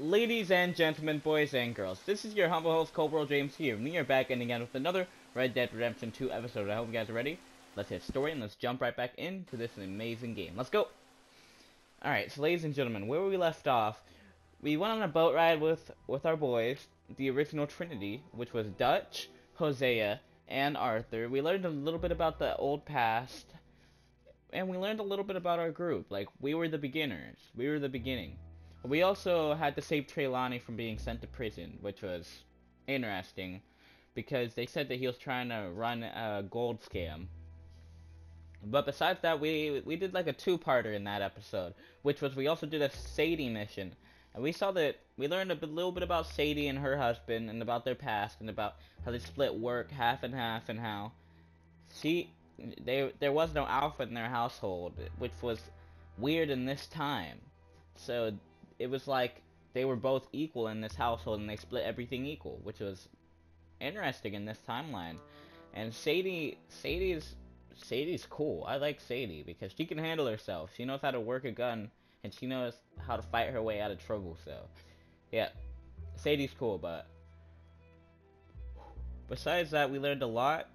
Ladies and gentlemen, boys and girls, this is your humble host, Cobra James here, and we are back and again with another Red Dead Redemption 2 episode. I hope you guys are ready. Let's hit story and let's jump right back into this amazing game. Let's go! Alright, so ladies and gentlemen, where we left off, we went on a boat ride with, with our boys, the original Trinity, which was Dutch, Hosea, and Arthur. We learned a little bit about the old past, and we learned a little bit about our group. Like, we were the beginners. We were the beginning. We also had to save Trelawny from being sent to prison, which was interesting, because they said that he was trying to run a gold scam. But besides that, we we did like a two-parter in that episode, which was we also did a Sadie mission, and we saw that we learned a little bit about Sadie and her husband, and about their past, and about how they split work half and half, and how she they there was no alpha in their household, which was weird in this time. So it was like they were both equal in this household and they split everything equal, which was interesting in this timeline. And Sadie, Sadie's, Sadie's cool. I like Sadie because she can handle herself. She knows how to work a gun and she knows how to fight her way out of trouble. So, yeah, Sadie's cool. But besides that, we learned a lot.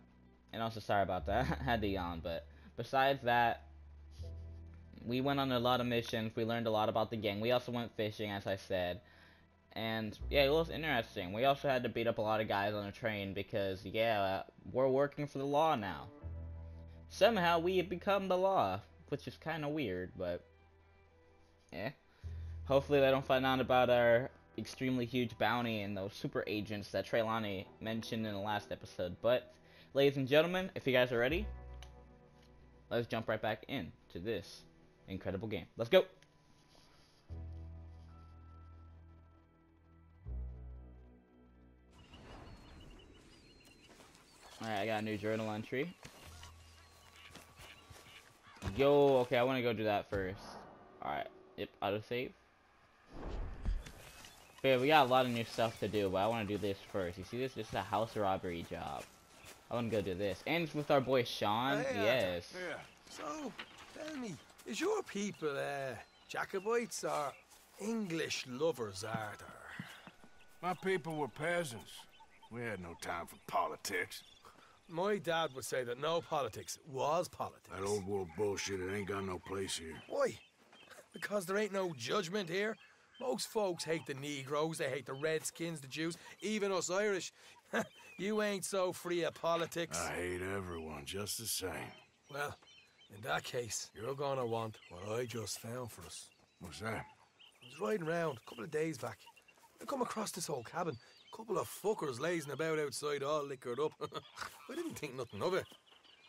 And also, sorry about that. I had to yawn. But besides that, we went on a lot of missions. We learned a lot about the gang. We also went fishing, as I said. And, yeah, it was interesting. We also had to beat up a lot of guys on a train because, yeah, we're working for the law now. Somehow we have become the law, which is kind of weird, but, yeah. Hopefully they don't find out about our extremely huge bounty and those super agents that Trelawny mentioned in the last episode. But, ladies and gentlemen, if you guys are ready, let's jump right back in to this incredible game. Let's go. Alright, I got a new journal entry. Yo, okay, I want to go do that first. Alright, yep, autosave. But yeah, we got a lot of new stuff to do, but I want to do this first. You see this? This is a house robbery job. I want to go do this. And it's with our boy Sean. Hey, yes. Yeah. So, tell me, is your people uh, Jacobites or English lovers, Arthur? My people were peasants. We had no time for politics. My dad would say that no politics was politics. That old world bullshit, it ain't got no place here. Why? Because there ain't no judgment here. Most folks hate the Negroes, they hate the Redskins, the Jews, even us Irish. you ain't so free of politics. I hate everyone just the same. Well, in that case, you're gonna want what I just found for us. What's that? I was riding around a couple of days back. I come across this old cabin. Couple of fuckers lazing about outside, all liquored up. I didn't think nothing of it.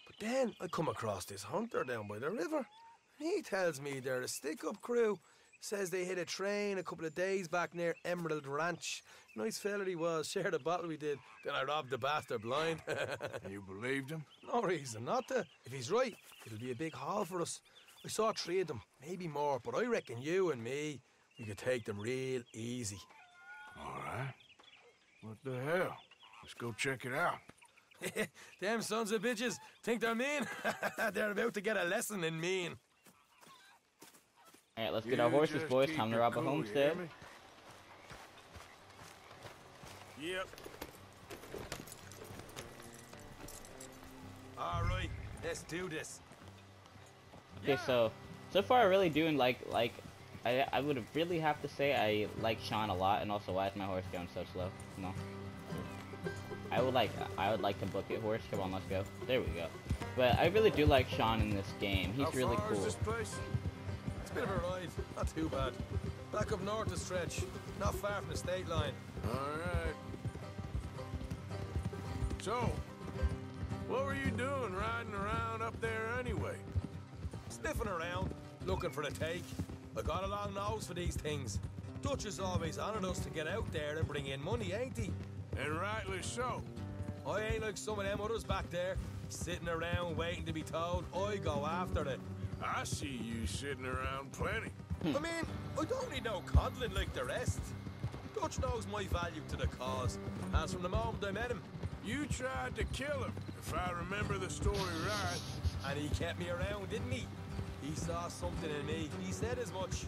But then I come across this hunter down by the river. And he tells me they're a stick-up crew. Says they hit a train a couple of days back near Emerald Ranch. Nice fella he was. Shared a bottle we did. Then I robbed the bastard blind. You believed him? no reason not to. If he's right, it'll be a big haul for us. I saw three of them, maybe more, but I reckon you and me, we could take them real easy. All right. What the hell? Let's go check it out. Them sons of bitches think they're mean. they're about to get a lesson in mean. Alright, let's get You our horses, boys. Time to rob a cool, you homestead. Yep. All right, let's do this. Okay, so so far I really do like like I I would really have to say I like Sean a lot, and also why is my horse going so slow? No. I would like I would like to book it horse. Come on, let's go. There we go. But I really do like Sean in this game. He's How really cool. Bit of a ride, not too bad. Back up north a stretch, not far from the state line. All right. So, what were you doing riding around up there anyway? Sniffing around, looking for the take. I got a long nose for these things. Dutch is always honoured us to get out there and bring in money, ain't he? And rightly so. I ain't like some of them others back there, sitting around waiting to be told. I go after it. I see you sitting around plenty. I mean, I don't need no coddling like the rest. Dutch knows my value to the cause, as from the moment I met him, You tried to kill him, if I remember the story right. and he kept me around, didn't he? He saw something in me. He said as much.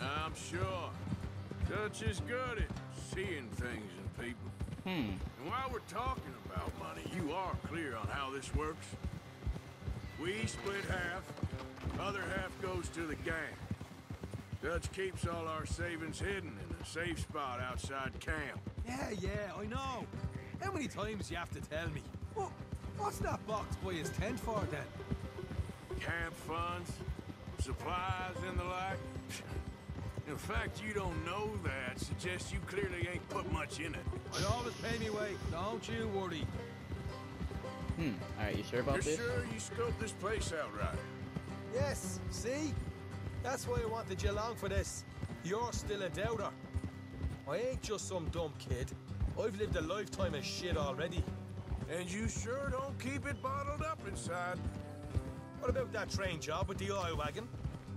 I'm sure. Dutch is good at seeing things in people. Hmm. While we're talking about money, you are clear on how this works? We split half, other half goes to the gang. Dutch keeps all our savings hidden in a safe spot outside camp. Yeah, yeah, I know. How many times you have to tell me? What, what's that box by his tent for then? Camp funds, supplies, and the like. In fact, you don't know that suggests you clearly ain't put much in it. I always pay me way, don't you worry. Hmm. Alright, you sure about You're this? sure you scoped this place out right? Yes, see? That's why I wanted you along for this. You're still a doubter. I ain't just some dumb kid. I've lived a lifetime of shit already. And you sure don't keep it bottled up inside. What about that train job with the oil wagon?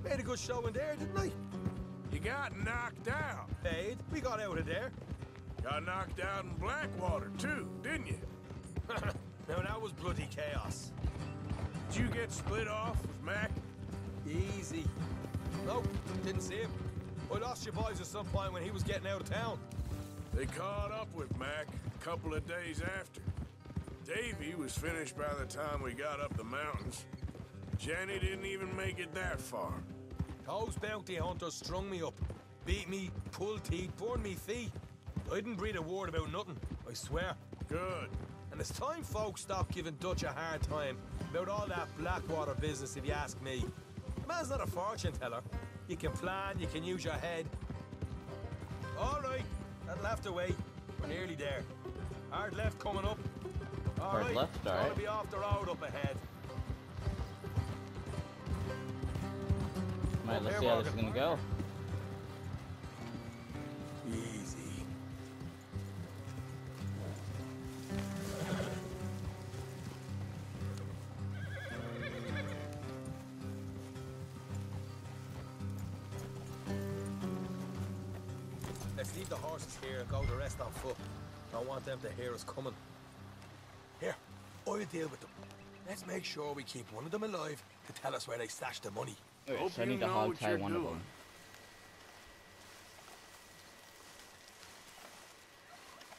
Made a good show in there, didn't I? Got knocked out. Paid. We got out of there. Got knocked out in Blackwater, too, didn't you? now that was bloody chaos. Did you get split off with Mac? Easy. Nope, didn't see him. I lost your boys at some point when he was getting out of town. They caught up with Mac a couple of days after. Davy was finished by the time we got up the mountains. Jenny didn't even make it that far. Those bounty hunters strung me up. Beat me, pulled teeth, burned me feet. I didn't breathe a word about nothing, I swear. Good. And it's time folks stop giving Dutch a hard time about all that Blackwater business, if you ask me. The man's not a fortune teller. You can plan, you can use your head. All right, that left away. We're nearly there. Hard left coming up. All Hard right, left, it's all gonna right. be off the road up ahead. Alright, let's see how this is gonna go. Easy. Let's leave the horses here and go the rest on foot. Don't want them to hear us coming. Here, I'll deal with them. Let's make sure we keep one of them alive to tell us where they stashed the money. Alright, Hope so I need to know hog tie you're one of them.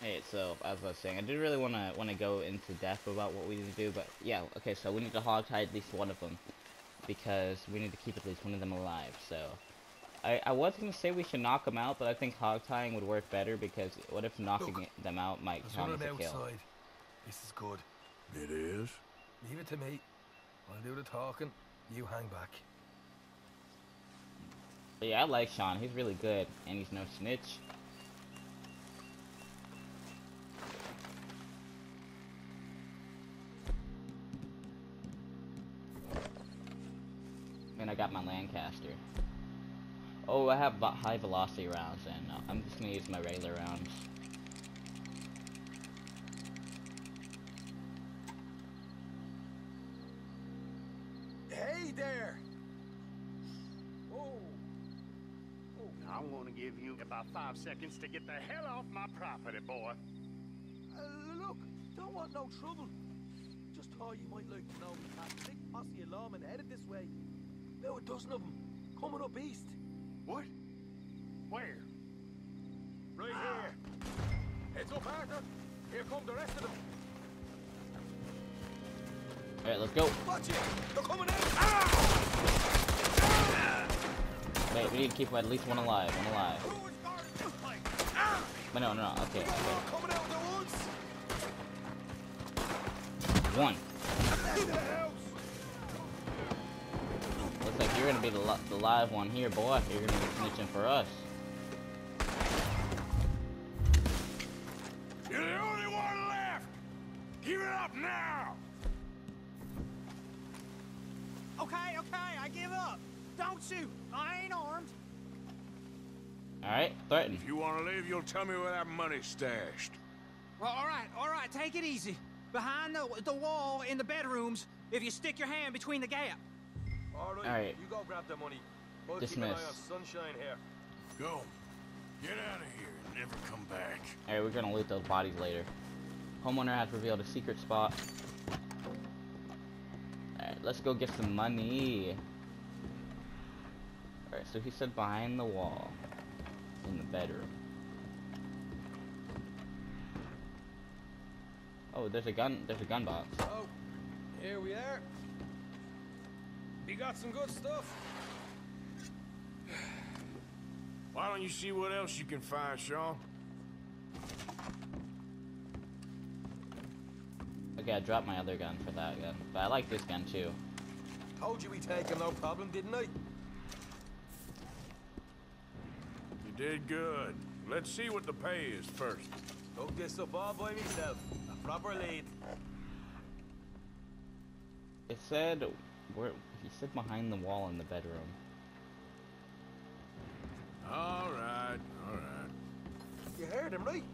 Hey, so as I was saying, I didn't really want to want to go into depth about what we need to do, but yeah, okay, so we need to hog tie at least one of them because we need to keep at least one of them alive. So I I was gonna say we should knock them out, but I think hog tying would work better because what if knocking Look, them out might There's count one as a the kill? outside. This is good. It is? Leave it to me. I'll do the talking. You hang back. But yeah, I like Sean. He's really good, and he's no snitch. And I got my Lancaster. Oh, I have high velocity rounds, and uh, I'm just gonna use my regular rounds. About five seconds to get the hell off my property, boy. Uh, look, don't want no trouble. Just thought you might like to know we had a big posse of and headed this way. About a dozen of them, coming up east. What? Where? Right here. It's up, Arthur. Here come the rest of them. Alright, let's go. Watch it! They're coming out! Wait, we need to keep at least one alive. One alive. Who is guarding this place? But no, no, no. Okay, okay. They're coming out of the woods! One. Into the house! Looks like you're gonna be the, li the live one here, boy. You're gonna be snitching for us. You're the only one left! Give it up now! Okay, okay, I give up. Don't shoot. I ain't armed. Alright, threaten. If you want to leave, you'll tell me where that money's stashed. Well, all right, all right, take it easy. Behind the, the wall in the bedrooms, if you stick your hand between the gap. All right, All right. you go grab the money. I'll keep an eye Dismiss. on sunshine here. Go. Get out of here and never come back. Alright, we're gonna loot those bodies later. Homeowner has revealed a secret spot. Alright, let's go get some money. Alright, so he said behind the wall. In the bedroom. Oh, there's a gun. There's a gun box. Oh, here we are. You got some good stuff. Why don't you see what else you can find, Sean? Okay, I dropped my other gun for that gun, but I like this gun too. Told you we take him, no problem, didn't I? You did good. Let's see what the pay is first. Dug this up all by myself. A proper lead. It said where he said behind the wall in the bedroom. All right, all right. You heard him, right?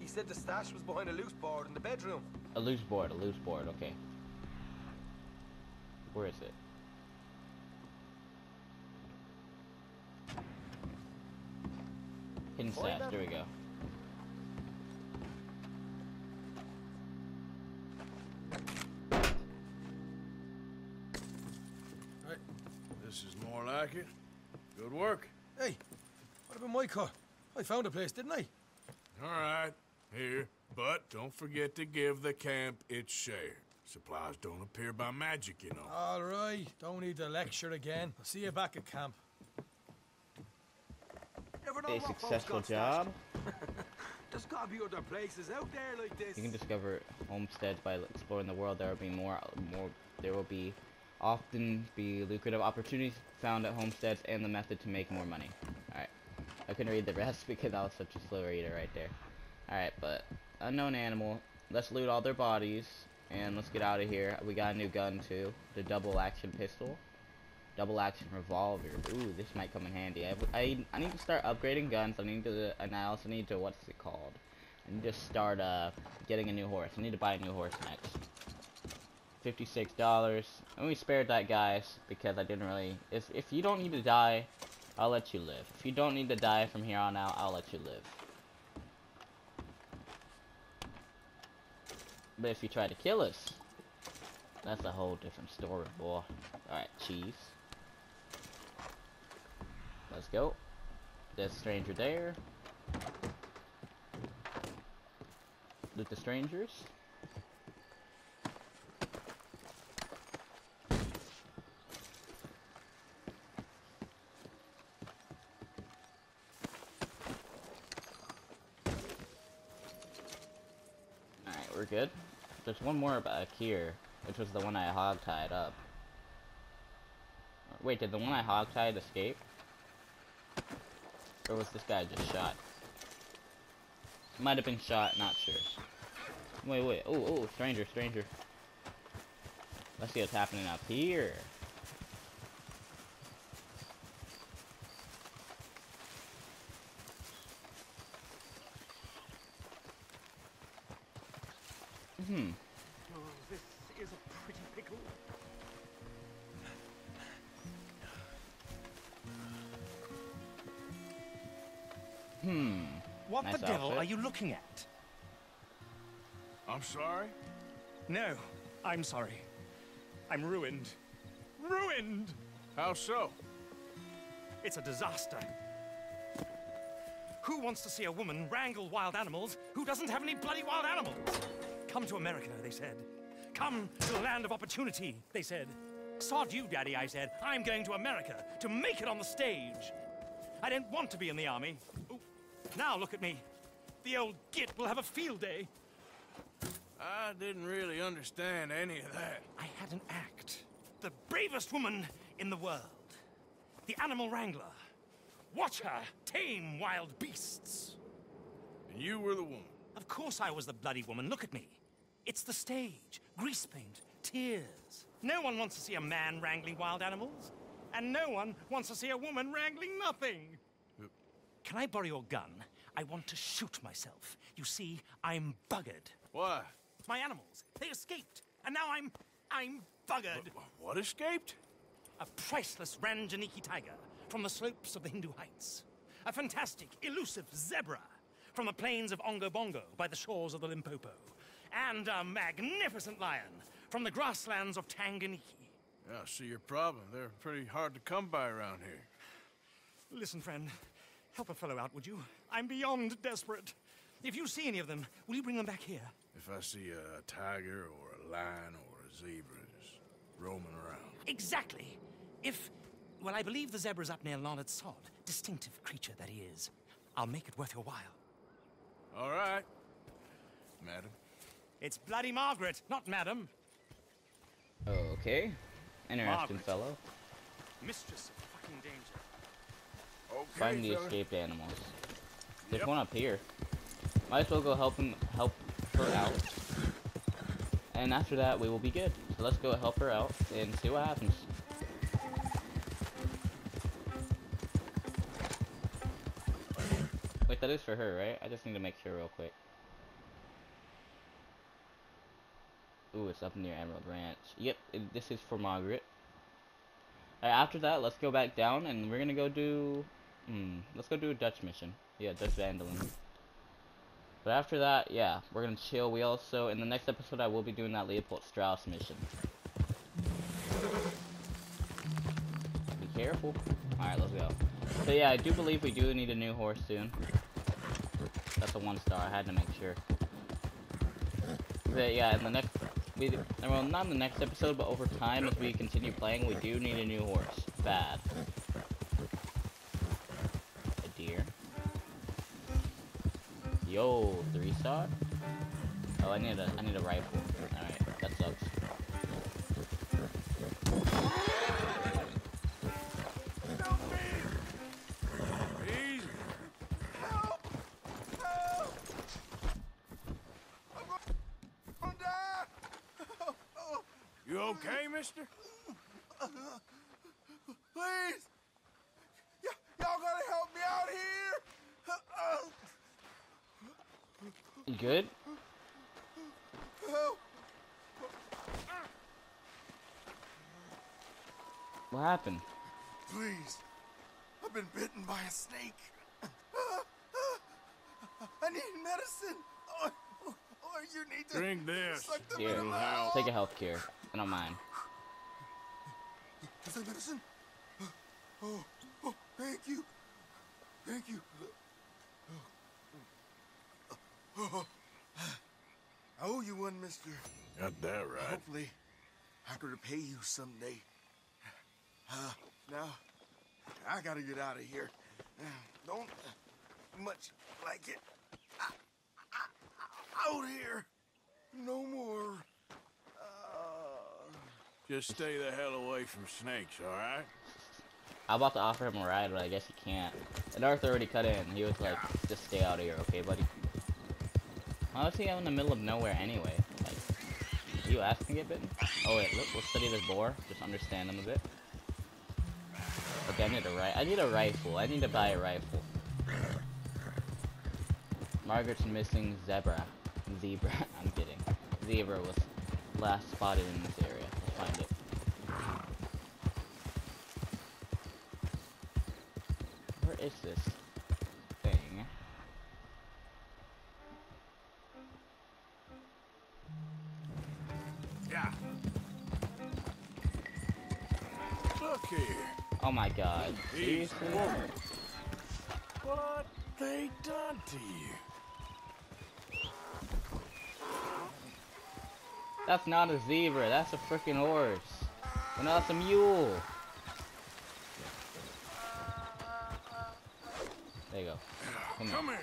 He said the stash was behind a loose board in the bedroom. A loose board, a loose board. Okay. Where is it? Hidden Find stash. There we go. Right. This is more like it. Good work. Hey, what about my car? I found a place, didn't I? All right, here. But don't forget to give the camp its share. Supplies don't appear by magic, you know. All right, don't need to lecture again. I'll see you back at camp. A successful job. There's gotta be other places out there like this. You can discover homesteads by exploring the world. There will be more, more. There will be often be lucrative opportunities found at homesteads and the method to make more money. All right, I couldn't read the rest because I was such a slow reader right there. All right, but unknown animal. Let's loot all their bodies and let's get out of here. We got a new gun too, the double action pistol. Double action revolver. Ooh, this might come in handy. I, I, I need to start upgrading guns. I need to, and I also need to, what's it called? I need to start uh, getting a new horse. I need to buy a new horse next. Fifty-six dollars. And we spared that, guys, because I didn't really. If if you don't need to die, I'll let you live. If you don't need to die from here on out, I'll let you live. But if you try to kill us, that's a whole different story, boy. Alright, cheese. Let's go. There's stranger there. Loot the strangers. Alright, we're good. There's one more back here, which was the one I hog-tied up. Wait, did the one I hog-tied escape? Or was this guy just shot? Might have been shot, not sure. Wait, wait. Oh, oh, stranger, stranger. Let's see what's happening up here. Looking at? I'm sorry? No, I'm sorry. I'm ruined. Ruined! How so? It's a disaster. Who wants to see a woman wrangle wild animals who doesn't have any bloody wild animals? Come to America, they said. Come to the land of opportunity, they said. Sod you, Daddy, I said. I'm going to America to make it on the stage. I don't want to be in the army. Ooh, now look at me. The old git will have a field day. I didn't really understand any of that. I had an act. The bravest woman in the world. The animal wrangler. Watch her tame wild beasts. And you were the woman. Of course I was the bloody woman. Look at me. It's the stage. Grease paint. Tears. No one wants to see a man wrangling wild animals. And no one wants to see a woman wrangling nothing. Can I borrow your gun? I want to shoot myself. You see, I'm buggered. What? My animals, they escaped. And now I'm. I'm buggered. Wh- What escaped? A priceless Ranjaniki tiger from the slopes of the Hindu Heights. A fantastic, elusive zebra from the plains of Ongo Bongo by the shores of the Limpopo. And a magnificent lion from the grasslands of Tanganyika. Yeah, I see your problem. They're pretty hard to come by around here. Listen, friend, help a fellow out, would you? I'm beyond desperate. If you see any of them, will you bring them back here? If I see a tiger or a lion or a zebra just roaming around. Exactly. If, well, I believe the zebra's up near Lonard Sod. Distinctive creature that he is. I'll make it worth your while. All right, madam. It's bloody Margaret, not madam. Okay. Interesting Margaret. fellow. Mistress of fucking danger. Find the escaped animals. There's Yep. one up here. Might as well go help him help her out. And after that we will be good. So let's go help her out and see what happens. Wait, that is for her, right? I just need to make sure real quick. Ooh, it's up near Emerald Ranch. Yep, it, this is for Margaret. Alright, after that, let's go back down and we're gonna go do... Hmm, let's go do a Dutch mission. Yeah, Dutch Vandalism. But after that, yeah, we're gonna chill. We also, in the next episode, I will be doing that Leopold Strauss mission. Be careful. Alright, let's go. So yeah, I do believe we do need a new horse soon. That's a one star, I had to make sure. But yeah, in the next, we, well, not in the next episode, but over time, as we continue playing, we do need a new horse. Bad. Yo, three star? Oh, I need a, I need a rifle. Alright, that sucks. You okay, mister? Please! Y- y'all gotta help me out here! You good? Help! What happened? Please. I've been bitten by a snake. I need medicine. Or, or you need to Drink this. suck the Here, venom out. take a health cure. I don't mind. Is that medicine? Oh, oh, thank you. Thank you. Oh, I owe you one, mister. Got that right. Hopefully, I could repay you someday. Uh, now, I gotta get out of here. Uh, Don't uh, much like it. I- I- Out here. No more. Uh, Just stay the hell away from snakes, all right? I'm about to offer him a ride, but I guess he can't. And Arthur already cut in. He was like, just stay out of here, okay, buddy? He out in the middle of nowhere anyway? Like, you asking to get bitten? Oh wait, look, let's study this boar. Just understand him a bit. Okay, I need a ri- I need a rifle. I need to buy a rifle. Margaret's missing zebra. Zebra. I'm kidding. Zebra was last spotted in this area. Let's find it. Where is this Oh my god. Seriously? What they done to you? That's not a zebra. That's a freaking horse. And that's a mule. There you go. Come Come here.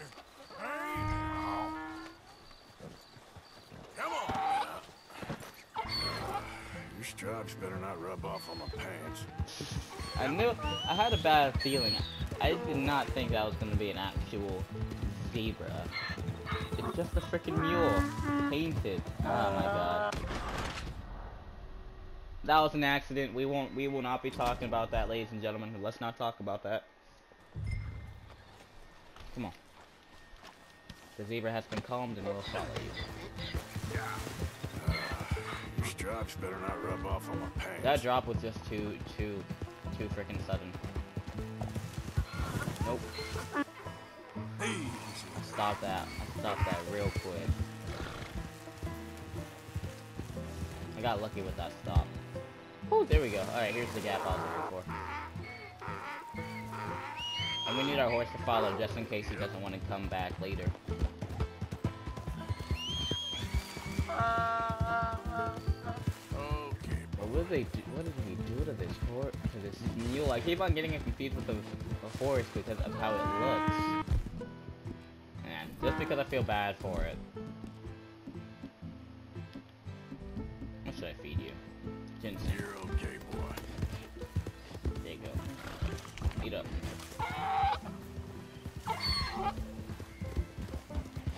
I knew. I had a bad feeling. I did not think that was gonna be an actual zebra. It's just a freaking mule, painted. Oh my god. That was an accident. We won't. We will not be talking about that, ladies and gentlemen. Let's not talk about that. Come on. The zebra has been calmed and will follow you. Your stripes better not rub off on my pants. That drop was just too, too, too freaking sudden. Nope. Easy. Stop that. Stop that real quick. I got lucky with that stop. Oh, there we go. Alright, here's the gap I was looking for. And we need our horse to follow just in case he doesn't want to come back later. Okay, What did they do? What did he do to this horse? To this mule? I keep on getting it confused with the, the horse because of how it looks. And just because I feel bad for it. What should I feed you? Ginseng. you're okay, boy. There you go. Eat up.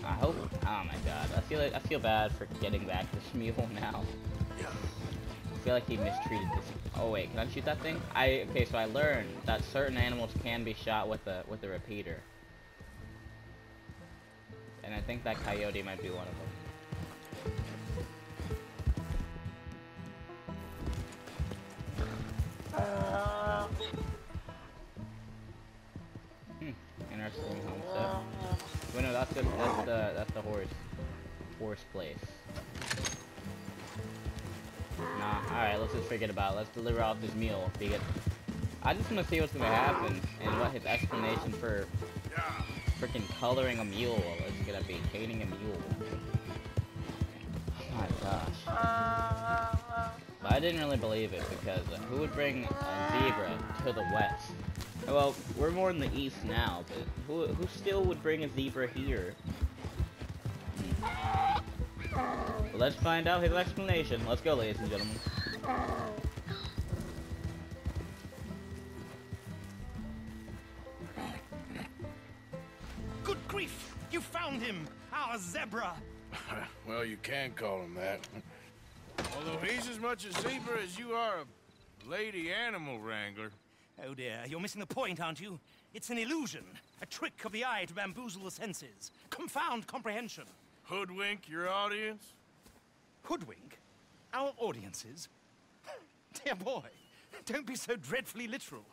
I hope. Oh my god. I feel like I feel bad for getting back this mule now. I feel like he mistreated this. Oh wait, can I shoot that thing? I okay. So I learned that certain animals can be shot with a with a repeater, and I think that coyote might be one of them. It. Let's deliver off this meal because I just want to see what's gonna happen and what his explanation for freaking coloring a mule is gonna be. Painting a mule. Oh my gosh. But I didn't really believe it because who would bring a zebra to the west? Well, we're more in the east now, but who, who still would bring a zebra here? Let's find out his explanation. Let's go, ladies and gentlemen. You found him! Our zebra! well, you can call him that. Although he's as much a zebra as you are a lady animal wrangler. Oh dear, you're missing the point, aren't you? It's an illusion, a trick of the eye to bamboozle the senses, confound comprehension. Hoodwink your audience? Hoodwink? Our audiences? Dear boy, don't be so dreadfully literal.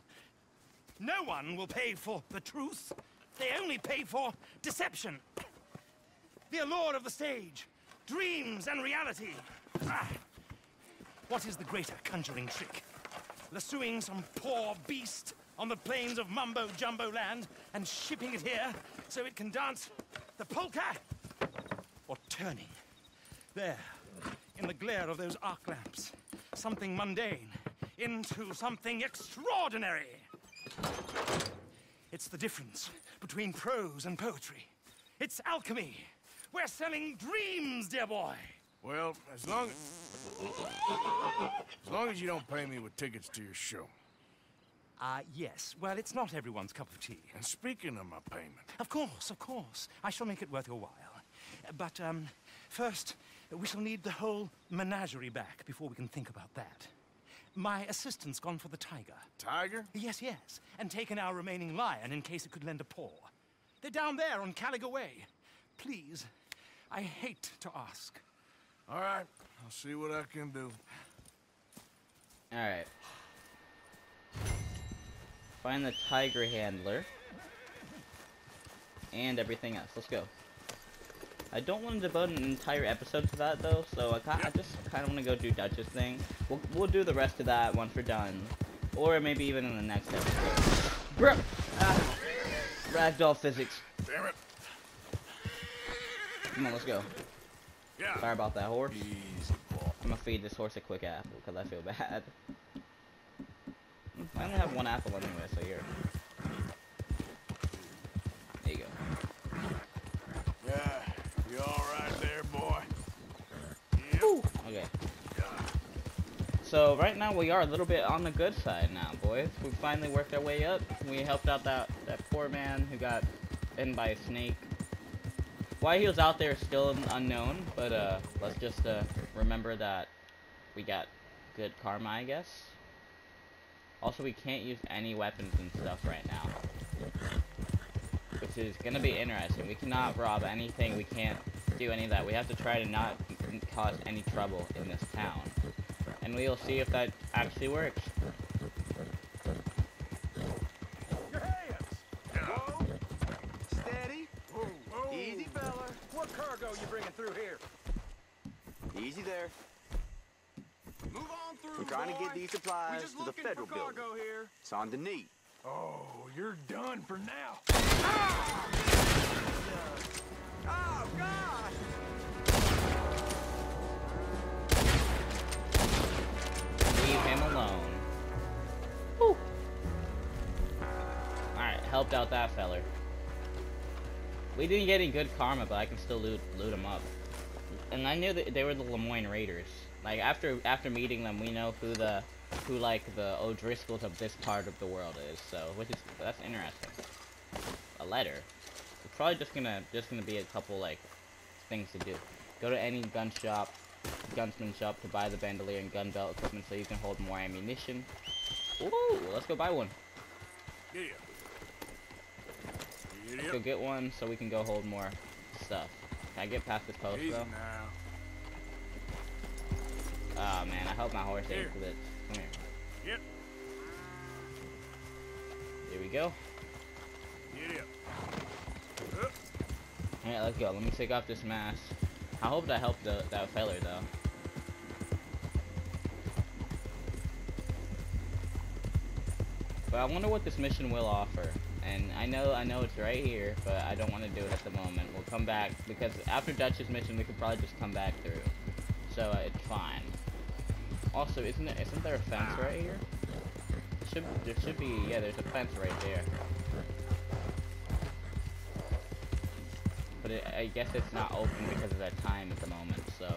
No one will pay for the truth. They only pay for deception. The allure of the stage, dreams and reality. Ah. What is the greater conjuring trick? Lassoing some poor beast on the plains of Mumbo Jumbo land and shipping it here so it can dance the polka? Or turning there, in the glare of those arc lamps, something mundane into something extraordinary. It's the difference between prose and poetry. It's alchemy. We're selling dreams, dear boy. Well, as long as as long as you don't pay me with tickets to your show. Ah, yes. Well, it's not everyone's cup of tea. And speaking of my payment, Of course, of course. I shall make it worth your while. But, um, first, we shall need the whole menagerie back before we can think about that. My assistant's gone for the tiger. Tiger? Yes, yes, and taken our remaining lion in case it could lend a paw. They're down there on Caliga Way. Please, I hate to ask. All right, I'll see what I can do. Alright. Find the tiger handler. And everything else. Let's go. I don't want to devote an entire episode to that though, so I, I just kind of want to go do Dutch's thing. We'll, we'll do the rest of that once we're done. Or maybe even in the next episode. Bro! Ah, ragdoll physics. Damn it. Come on, let's go. Yeah. Sorry about that horse. Easy. I'm gonna feed this horse a quick apple because I feel bad. I only have one apple anyway, so here. There you go. Yeah, you all right there, boy? Okay. So right now we are a little bit on the good side now, boys. We finally worked our way up. We helped out that that poor man who got bitten by a snake. Why he was out there is still unknown, but uh, let's just uh, remember that we got good karma, I guess. Also, we can't use any weapons and stuff right now, which is gonna be interesting. We cannot rob anything. We can't do any of that. We have to try to not cause any trouble in this town, and we'll see if that actually works. Your hands! Whoa! Steady. Easy, fella. What cargo you bringing through here? Easy there. Move on through, We're trying to get these We supplies just to the federal for building. cargo here. Saint Denis. Oh, you're done for now. Ah! Oh, God! Leave him alone. Whew. Alright, helped out that feller. We didn't get any good karma, but I can still loot loot them up. And I knew that they were the Lemoyne Raiders. Like after after meeting them, we know who the who like the O'Driscolls of this part of the world is. So, which is that's interesting. A letter. It's probably just gonna just gonna be a couple like things to do. Go to any gun shop, gunsman shop to buy the bandolier and gun belt equipment so you can hold more ammunition. Ooh, let's go buy one. Up. Let's go get one so we can go hold more stuff. Can I get past this post Easy though? now. Oh man, I hope my horse ain't Here. this. Come here. Yep. Here we go. Up. Up. Alright, let's go. Let me take off this mask. I hope that helped the, that feller though. But I wonder what this mission will offer. And I know I know it's right here, but I don't want to do it at the moment. We'll come back because after Dutch's mission we could probably just come back through. So uh, it's fine. Also, isn't there, isn't there a fence right here? Should there should be yeah, there's a fence right there. But it, I guess it's not open because of that time at the moment, so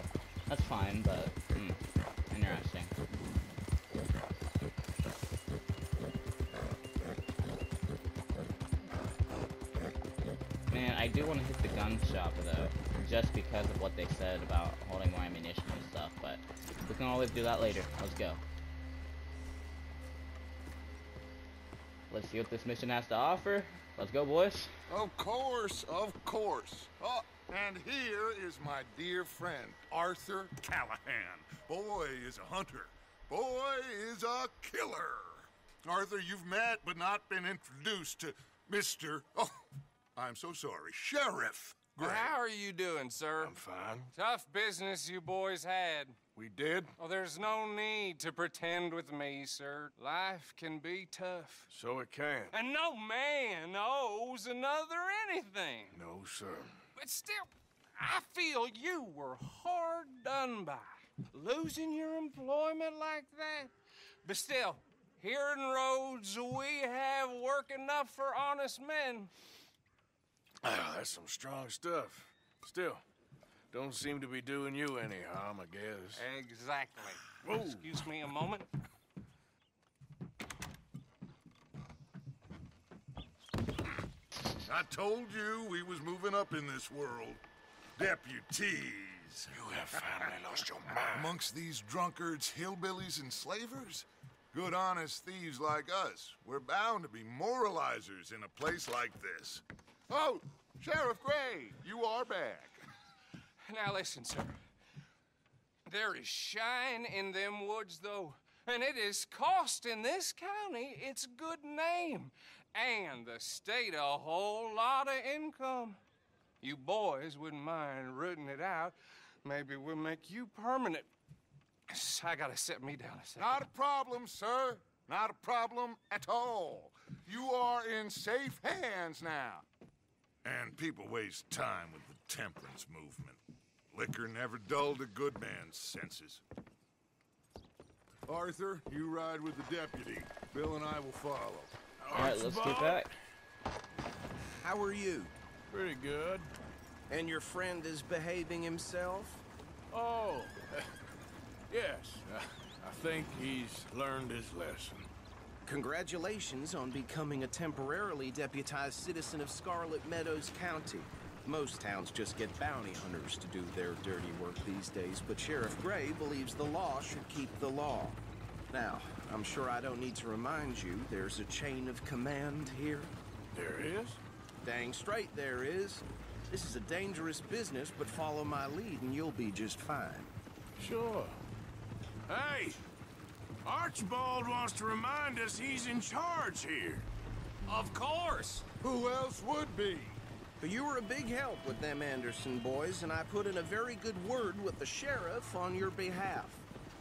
that's fine, but hmm, interesting. Man, I do want to hit the gun shop though, just because of what they said about holding more ammunition we can always do that later. Let's go. Let's see what this mission has to offer. Let's go, boys. Of course, of course. Oh, and here is my dear friend, Arthur Callahan. Boy is a hunter. Boy is a killer. Arthur, you've met but not been introduced to Mr. Oh, I'm so sorry, Sheriff Gray. How are you doing, sir? I'm fine. Tough business you boys had. We did, Oh, there's no need to pretend with me, sir. Life can be tough. so it can. And no man owes another anything. No, sir. But still, I feel you were hard done by. Losing your employment like that. But still, here in Rhodes, we have work enough for honest men. Ah, that's some strong stuff. Still, don't seem to be doing you any harm, I guess. Exactly. Whoa. Excuse me a moment. I told you we was moving up in this world. Deputies. You have finally lost your mind. Amongst these drunkards, hillbillies, and slavers? Good, honest thieves like us. We're bound to be moralizers in a place like this. Oh, Sheriff Gray, you are back. Now listen, sir. There is shine in them woods, though, and it is costing this county its good name and the state a whole lot of income. You boys wouldn't mind rooting it out. Maybe we'll make you permanent. I gotta set me down a second. Not a problem, sir. Not a problem at all. You are in safe hands now. And people waste time with the temperance movement. Liquor never dulled a good man's senses. Arthur, you ride with the deputy. Bill and I will follow. Alright, let's get back. How are you? Pretty good. And your friend is behaving himself? Oh, yes. Uh, I think he's learned his lesson. Congratulations on becoming a temporarily deputized citizen of Scarlett Meadows County. Most towns just get bounty hunters to do their dirty work these days, but Sheriff Gray believes the law should keep the law. Now, I'm sure I don't need to remind you there's a chain of command here. There is? Dang straight there is. This is a dangerous business, but follow my lead and you'll be just fine. Sure. Hey! Archibald wants to remind us he's in charge here. Of course. Who else would be? But you were a big help with them Anderson boys, and I put in a very good word with the sheriff on your behalf.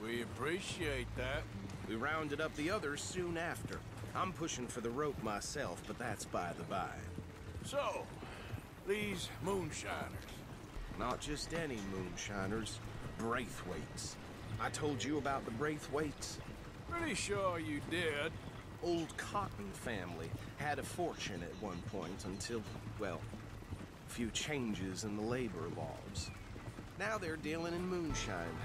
We appreciate that. We rounded up the others soon after. I'm pushing for the rope myself, but that's by the by. So, these moonshiners. Not just any moonshiners, Braithwaites. I told you about the Braithwaites? Pretty sure you did. Old Cotton family had a fortune at one point until, well, few changes in the labor laws. Now they're dealing in moonshine.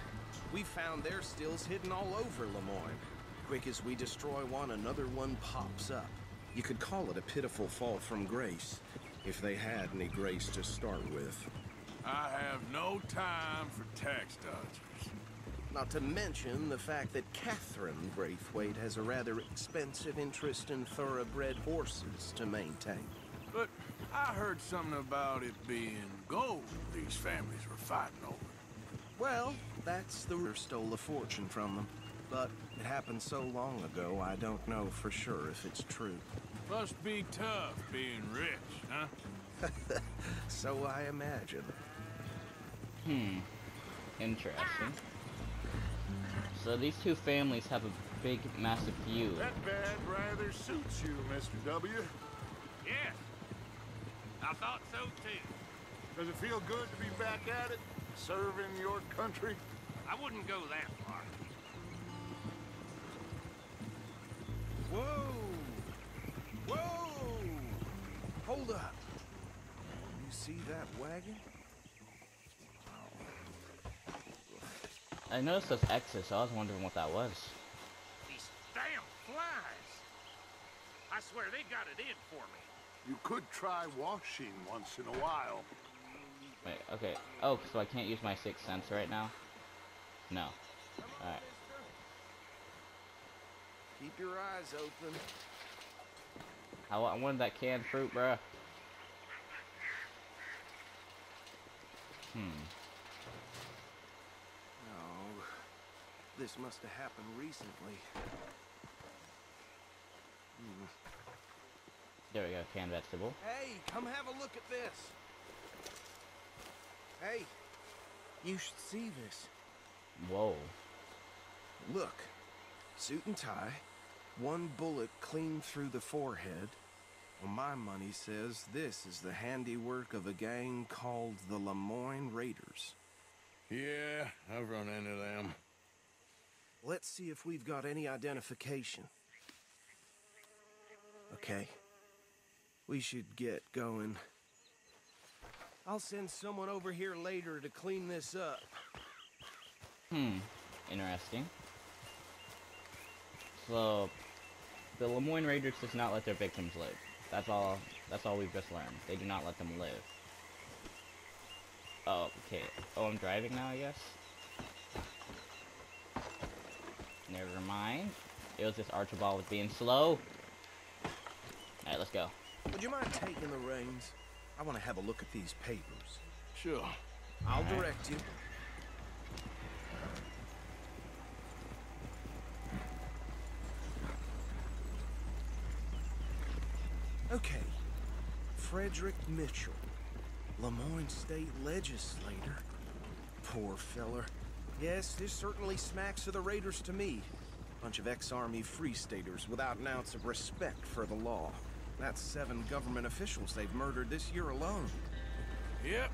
We found their stills hidden all over Lemoyne. Quick as we destroy one, another one pops up. You could call it a pitiful fall from grace, if they had any grace to start with. I have no time for tax dodgers. Not to mention the fact that Catherine Braithwaite has a rather expensive interest in thoroughbred horses to maintain. But I heard something about it being gold these families were fighting over. Well, that's the rumor stole a fortune from them. But it happened so long ago, I don't know for sure if it's true. Must be tough being rich, huh? so I imagine. Hmm. Interesting. So these two families have a big, massive feud. That bad rather suits you, Mr. W. Yes. I thought so too. Does it feel good to be back at it? Serving your country? I wouldn't go that far. Whoa! Whoa! Hold up. You see that wagon? I noticed those X's, so I was wondering what that was. These damn flies. I swear they got it in for me. You could try washing once in a while. Wait, okay. Oh, so I can't use my sixth sense right now? No. Alright. Keep your eyes open. I, wa- I wanted that canned fruit, bruh. Hmm. No. This must have happened recently. Hmm. There we go, canned vegetable. Hey, come have a look at this. Hey, you should see this. Whoa. Look, suit and tie, one bullet clean through the forehead. Well, my money says this is the handiwork of a gang called the Lemoyne Raiders. Yeah, I've run into them. Let's see if we've got any identification. Okay. We should get going. I'll send someone over here later to clean this up. Hmm. Interesting. So, the Lemoyne Raiders does not let their victims live. That's all. That's all we've just learned. They do not let them live. Oh, okay. Oh, I'm driving now, I guess. Never mind. It was just Archibald was being slow. Alright, let's go. Would you mind taking the reins? I want to have a look at these papers. Sure. I'll Alright. direct you. Okay. Frederick Mitchell, Lemoyne State Legislator. Poor feller. Yes, this certainly smacks of the Raiders to me. Bunch of ex-army free staters without an ounce of respect for the law. That's seven government officials they've murdered this year alone. Yep.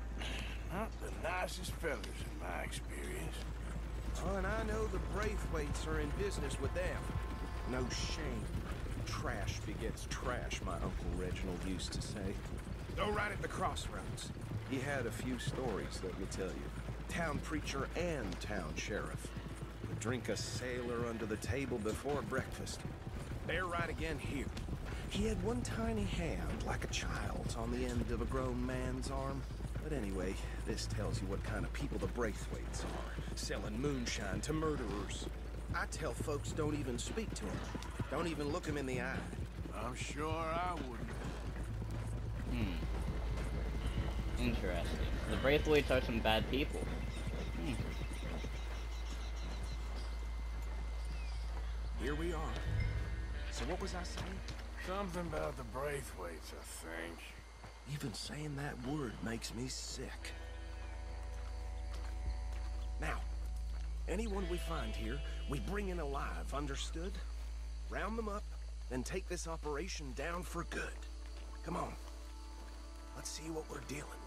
Not the nicest fellas in my experience. Oh, and I know the Braithwaites are in business with them. No shame. Trash begets trash, my Uncle Reginald used to say. Though right at the crossroads, he had a few stories, let me tell you. Town preacher and town sheriff. Would drink a sailor under the table before breakfast. Bear right again here. He had one tiny hand, like a child's, on the end of a grown man's arm. But anyway, this tells you what kind of people the Braithwaites are. Selling moonshine to murderers. I tell folks don't even speak to them. Don't even look them in the eye. I'm sure I wouldn't. Hmm. Interesting. The Braithwaites are some bad people. Braithwaites, I think. Even saying that word makes me sick. Now, anyone we find here, we bring in alive, understood? Round them up, and take this operation down for good. Come on. Let's see what we're dealing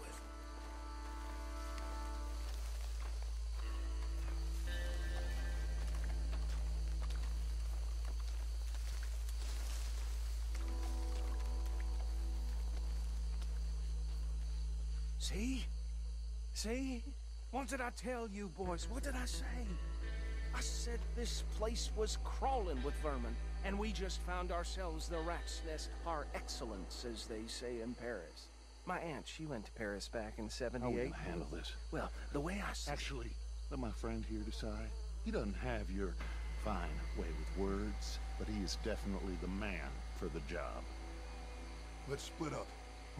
See? See? What did I tell you, boys? What did I say? I said this place was crawling with vermin, and we just found ourselves the rat's nest par excellence, as they say in Paris. My aunt, she went to Paris back in 78. How are we handle this? Well, the way I see Actually, let my friend here decide. He doesn't have your fine way with words, but he is definitely the man for the job. Let's split up.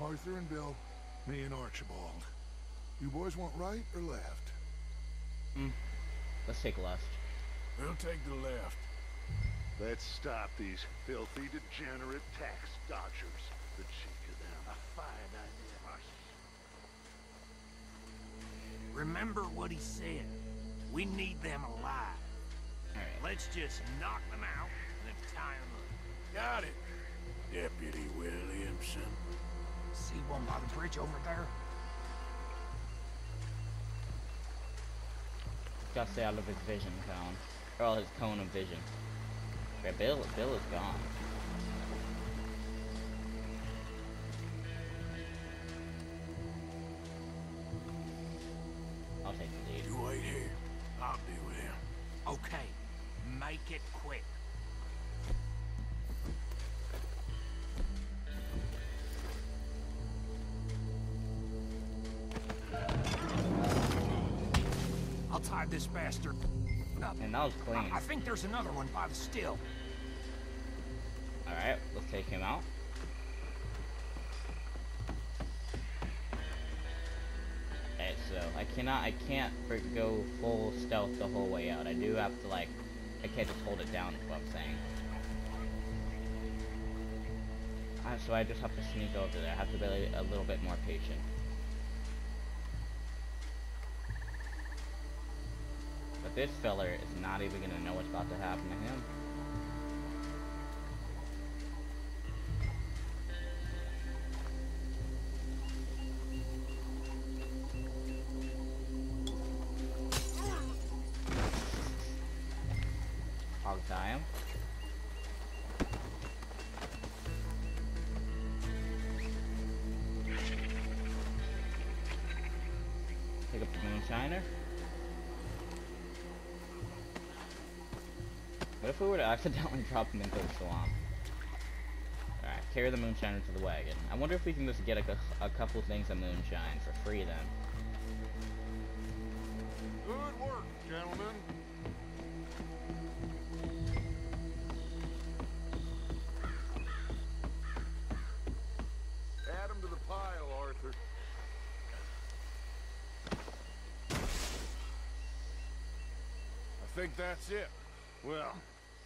Arthur and Bill, me and Archibald. You boys want right or left? Hmm. Let's take left. We'll take the left. Let's stop these filthy, degenerate tax dodgers. The cheek of them. A fine idea. Remember what he said. We need them alive. Let's just knock them out and then tie them up. Got it. Deputy Williamson. See one by the bridge over there? Gotta stay out of his vision cone. Or his cone of vision. Okay, Bill, Bill is gone. I'll take the lead. You wait here. I'll deal with him. Okay, make it quick. This bastard. And that was clean. I, I think there's another one by the still. Alright, let's take him out. Okay, so I cannot, I can't go full stealth the whole way out. I do have to like, I can't just hold it down is what I'm saying. Uh, so I just have to sneak over there. I have to be a little bit more patient. This feller is not even gonna know what's about to happen to him. If we were to accidentally drop him into the swamp? Alright, carry the moonshiner to the wagon. I wonder if we can just get a, a couple things of moonshine for free then. Good work, gentlemen. Add 'em to the pile, Arthur. I think that's it. Well,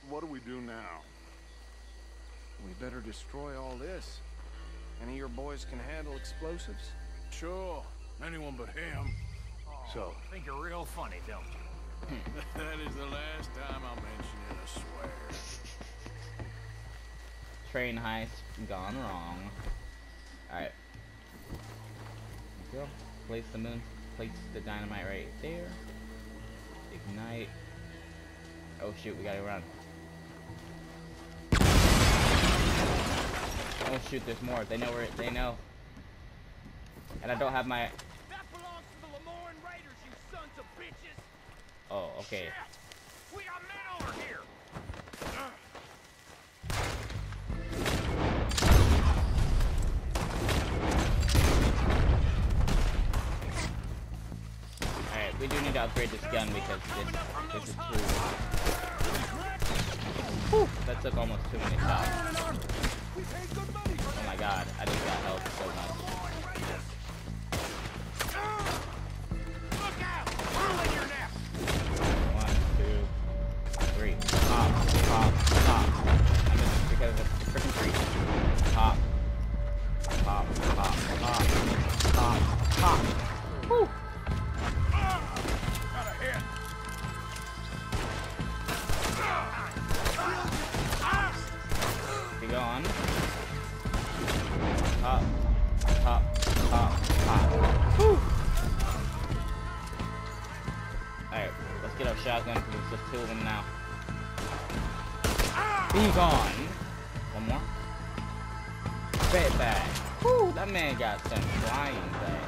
what do we do now? We better destroy all this. Any of your boys can handle explosives? Sure. Anyone but him. So, oh, Think you're real funny, don't you? that is the last time I'll mention it, I swear. Train heist gone wrong. Alright. Go. Place the moon place the dynamite right there. Ignite. Oh shoot, we gotta run. Oh shoot, there's more. They know where it they know. And I don't have my That belongs to the Raiders, you sons of bitches! Oh, okay. Shit! We got men over here! Alright, we do need to upgrade this gun because this this is too Whew, that took almost too many shots. Oh my god, I just got help so much. Spit back. Whew, that man got some flying back.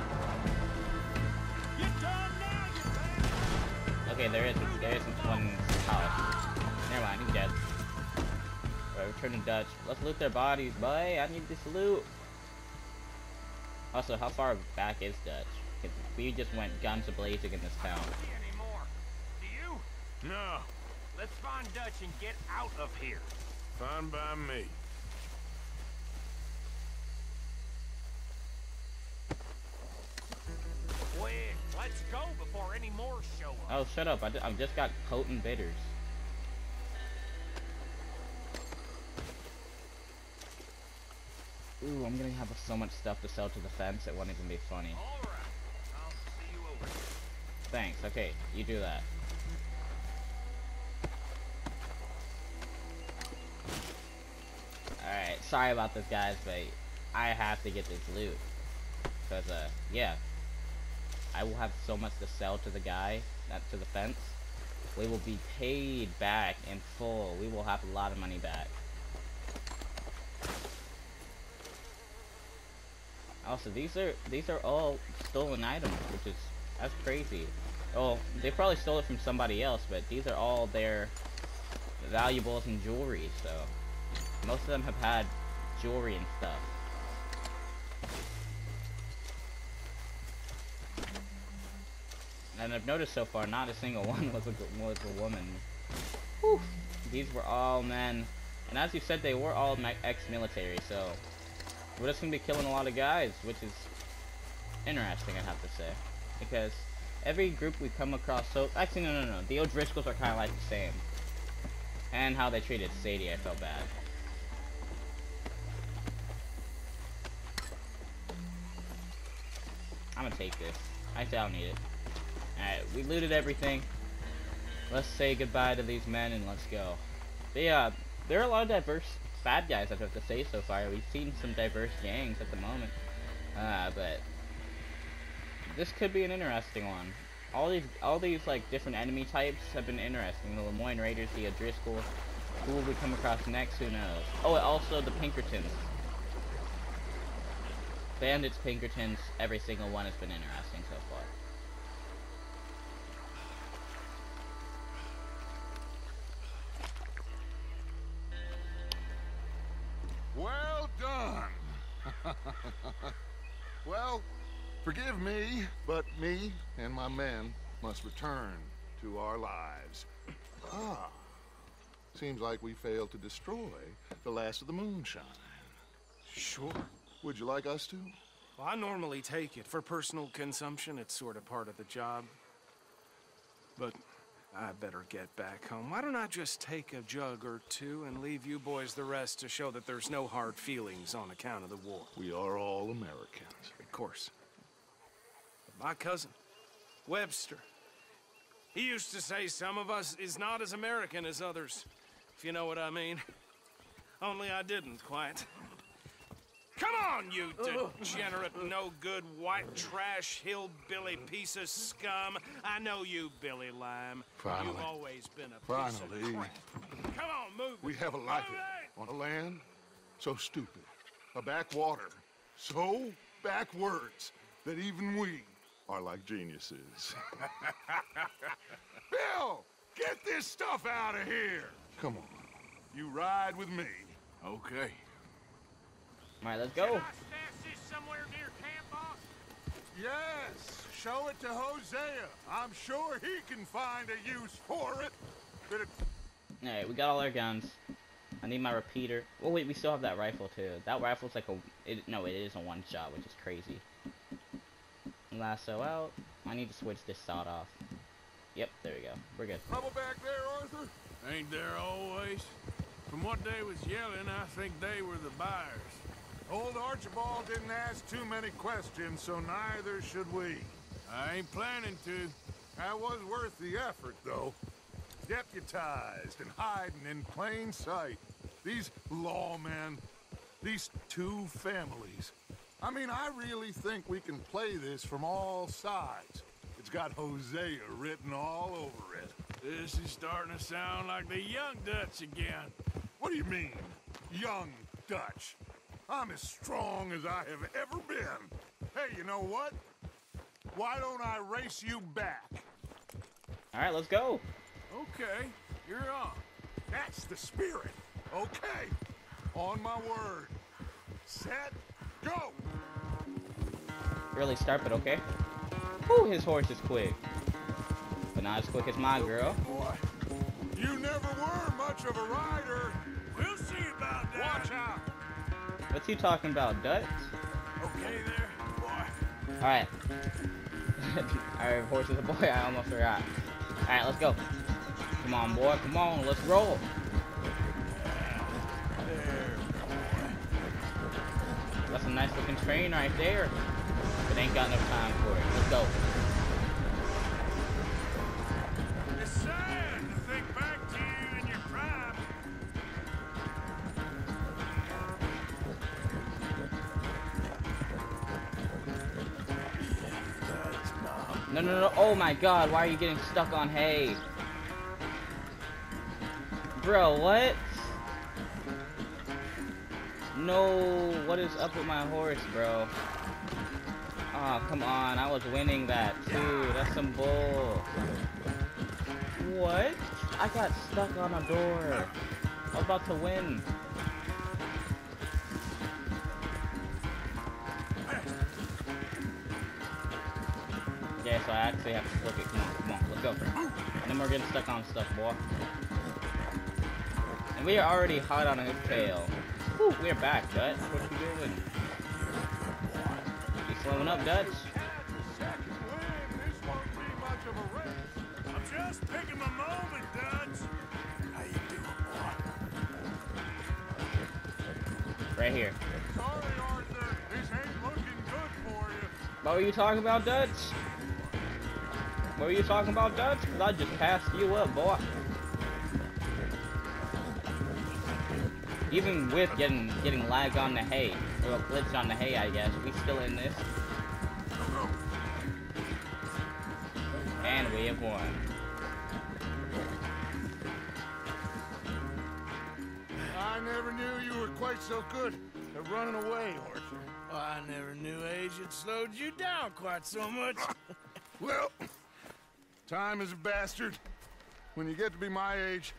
Okay, there is there isn't one in this house. Never mind, he's dead. Alright, return to Dutch. Let's loot their bodies, boy. I need this loot. Also, how far back is Dutch? 'Cause we just went guns a-blazing in this town. Do you? No, Let's find Dutch and get out of here. fine by me. Quick, let's go before any more show up. Oh, shut up. I, I just got potent bitters. Ooh, I'm gonna have so much stuff to sell to the fence, it won't even be funny. Alright, I'll see you over there. Thanks, okay, you do that. Alright, sorry about this guys, but I have to get this loot. Because, uh, yeah. I will have so much to sell to the guy, not to the fence. We will be paid back in full. We will have a lot of money back. Also, these are these are all stolen items, which is that's crazy. Oh, they probably stole it from somebody else, but these are all their valuables and jewelry. So most of them have had jewelry and stuff. And I've noticed so far, not a single one was a was a woman. Whew. These were all men, and as you said, they were all ex-military. So we're just gonna be killing a lot of guys, which is interesting, I have to say, because every group we come across. So actually, no, no, no. The O'Driscolls are kind of like the same, and how they treated Sadie, I felt bad. I'm gonna take this. I don't need it. Alright, we looted everything. Let's say goodbye to these men and let's go. But yeah, there are a lot of diverse bad guys, I have to say so far. We've seen some diverse gangs at the moment. Uh, but this could be an interesting one. All these, all these like different enemy types have been interesting. The Lemoyne Raiders, the O'Driscoll. Who will we come across next? Who knows? Oh, and also the Pinkertons. Bandits, Pinkertons, every single one has been interesting so far. Well done. well, forgive me, but me and my men must return to our lives. Ah, seems like we failed to destroy the last of the moonshine. Sure. Would you like us to? Well, I normally take it. For personal consumption, it's sort of part of the job. But I better get back home. Why don't I just take a jug or two and leave you boys the rest to show that there's no hard feelings on account of the war? We are all Americans. Of course. But my cousin, Webster, he used to say some of us is not as American as others, if you know what I mean. Only I didn't quite. Come on, you oh. degenerate, no good, white trash, hillbilly piece of scum. I know you, Billy Lime. Finally. You've always been a piece Finally. of crap. Come on, move We have a life it. on a land so stupid, a backwater so backwards that even we are like geniuses. Bill, get this stuff out of here. Come on, you ride with me. Okay. Alright, let's go. Stash this somewhere near camp, boss? Yes, show it to Hosea. I'm sure he can find a use for it. It Alright, we got all our guns. I need my repeater. Oh wait, we still have that rifle too. That rifle's like a... It, no, it is a one shot, which is crazy. Lasso out. I need to switch this sawed off. Yep, there we go. We're good. trouble back there, Arthur? Ain't there always? From what they was yelling, I think they were the buyers. Old Archibald didn't ask too many questions, so neither should we. I ain't planning to. That was worth the effort, though. Deputized and hiding in plain sight. These lawmen, these two families. I mean, I really think we can play this from all sides. It's got Hosea written all over it. This is starting to sound like the young Dutch again. What do you mean, young Dutch? I'm as strong as I have ever been. Hey, you know what? Why don't I race you back? Alright, let's go. Okay, you're on. That's the spirit. Okay. On my word. Set, go! Really start, but okay. Whew, his horse is quick. But not as quick as my girl. Oh, boy, you never were much of a rider. We'll see about that. Watch out. What's he talking about, Dutch? Okay there, boy. Alright. Alright, horse is a boy, I almost forgot. Alright, let's go. Come on, boy, come on, let's roll. That's a nice looking train right there. But ain't got enough time for it. Let's go. Oh my god, why are you getting stuck on hay? Bro, what? No, what is up with my horse, bro? Oh, come on. I was winning that, too. That's some bull. What? I got stuck on a door. I was about to win. I actually have to flip it. Come on, come on, let's go. And then we're getting stuck on stuff, boy. And we are already hot on his tail. Whew, we're back, Dutch. What you doing? You slowing up, Dutch? Second win. This won't be much of a. I'm just moment, Dutch. How you doing, boy? Right here. Sorry, Arthur. This ain't looking good for you. What were you talking about, Dutch? What were you talking about, Dutch? Cause I just passed you up, boy. Even with getting getting lag on the hay, or a glitch on the hay, I guess, we still in this. And we have won. I never knew you were quite so good at running away, Arthur. Well, I never knew age had slowed you down quite so much. Well, time is a bastard. When you get to be my age,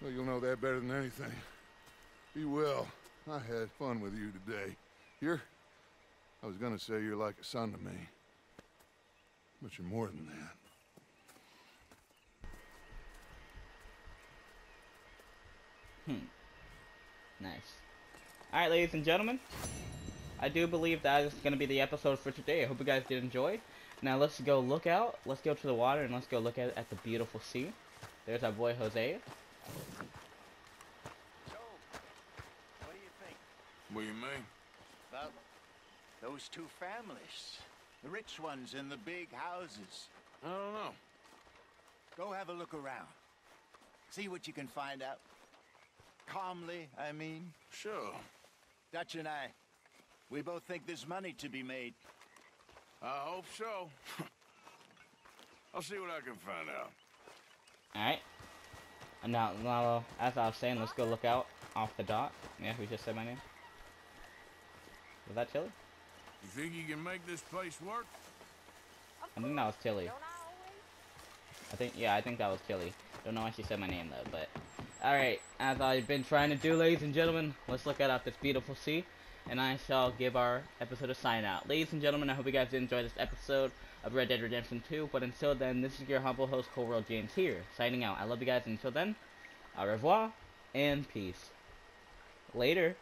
well, you'll know that better than anything. Be well. I had fun with you today. You're... I was gonna say you're like a son to me. But you're more than that. Hmm. Nice. Alright, ladies and gentlemen. I do believe that is going to be the episode for today. I hope you guys did enjoy. Now let's go look out. Let's go to the water and let's go look at, at the beautiful sea. There's our boy Hosea. So, what do you think What do you mean? about those two families? The rich ones in the big houses. I don't know. Go have a look around. See what you can find out. Calmly, I mean. Sure. Dutch and I, we both think there's money to be made. I hope so. I'll see what I can find out. Alright. And now, now, as I was saying, let's go look out off the dock. Yeah, who just said my name? Was that Tilly? You think you can make this place work? I think that was Tilly. I think, yeah, I think that was Tilly. Don't know why she said my name though, but... Alright, as I've been trying to do, ladies and gentlemen, let's look out at this beautiful sea. And I shall give our episode a sign out. Ladies and gentlemen, I hope you guys did enjoy this episode of Red Dead Redemption 2. But until then, this is your humble host, Cole World James here, signing out. I love you guys. Until then, au revoir, and peace. Later.